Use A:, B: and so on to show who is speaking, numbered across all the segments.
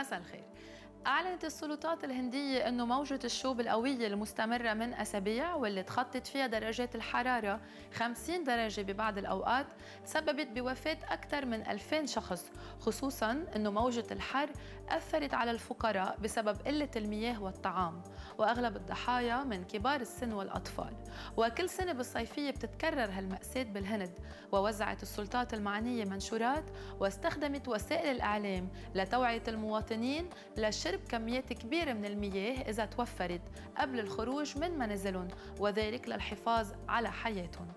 A: مساء الخير. أعلنت السلطات الهندية أنه موجة الشوب القوية المستمرة من أسابيع واللي تخطت فيها درجات الحرارة 50 درجة ببعض الأوقات سببت بوفاة أكثر من 2000 شخص خصوصا أنه موجة الحر أثرت على الفقراء بسبب قلة المياه والطعام وأغلب الضحايا من كبار السن والأطفال. وكل سنة بالصيفية بتتكرر هالمأساة بالهند ووزعت السلطات المعنية منشورات واستخدمت وسائل الإعلام لتوعية المواطنين لشرب شرب كميات كبيرة من المياه إذا توفرت قبل الخروج من منازلهم وذلك للحفاظ على حياتهم.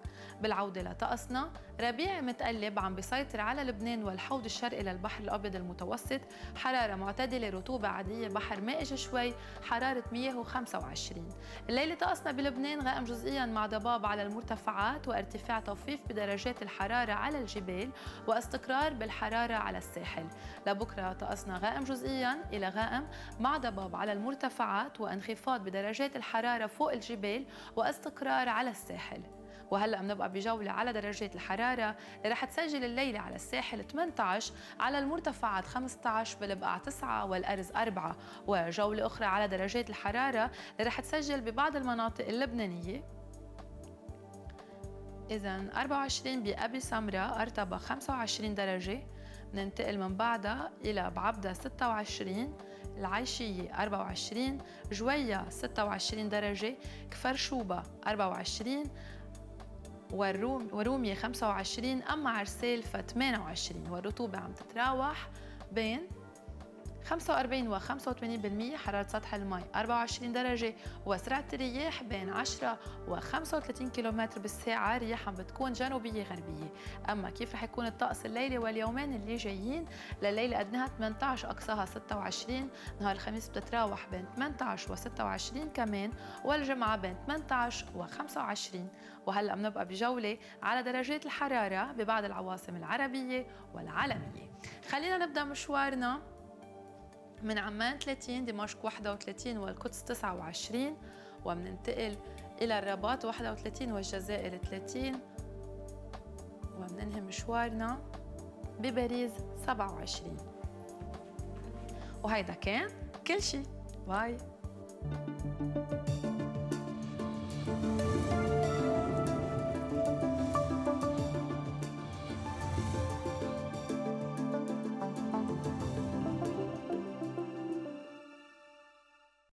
A: بالعودة لطقسنا ربيع متقلب عم بيسيطر على لبنان والحوض الشرقي للبحر الأبيض المتوسط حرارة معتدلة رطوبة عادية بحر مائج شوي حرارة 125 الليلة طقسنا بلبنان غائم جزئيا مع ضباب على المرتفعات وارتفاع طفيف بدرجات الحرارة على الجبال واستقرار بالحرارة على الساحل. لبكرة طقسنا غائم جزئيا إلى غائم مع ضباب على المرتفعات وانخفاض بدرجات الحرارة فوق الجبال واستقرار على الساحل. وهلأ بنبقى بجولة على درجات الحرارة اللي رح تسجل الليلة على الساحل 18 على المرتفعات 15 بالبقاع 9 والأرز 4 وجولة أخرى على درجات الحرارة اللي رح تسجل ببعض المناطق اللبنانية. إذا 24 بأبي سمرة أرتبة 25 درجة. ننتقل من بعدها إلى بعبدة 26 العيشية 24 جوية 26 درجة كفر شوبة 24 والروم ورومية 25 أما عرسيل ف 28 والرطوبة عم تتراوح بين 45 و 85% حرارة سطح الماء 24 درجة. وسرعة الرياح بين 10 و 35 كم بالساعة. رياح عم بتكون جنوبية غربية. أما كيف رح يكون الطقس الليلة واليومين اللي جايين؟ لليلة أدناها 18 أقصاها 26 نهار الخميس بتتراوح بين 18 و 26 كمان. والجمعة بين 18 و 25 وهلأ بنبقى بجولة على درجات الحرارة ببعض العواصم العربية والعالمية. خلينا نبدأ مشوارنا. من عمان 30 دمشق 31 والقدس 29 ومننتقل إلى الرباط 31 والجزائر 30 ومننهي مشوارنا بباريس 27 وهيدا كان كل شي. باي.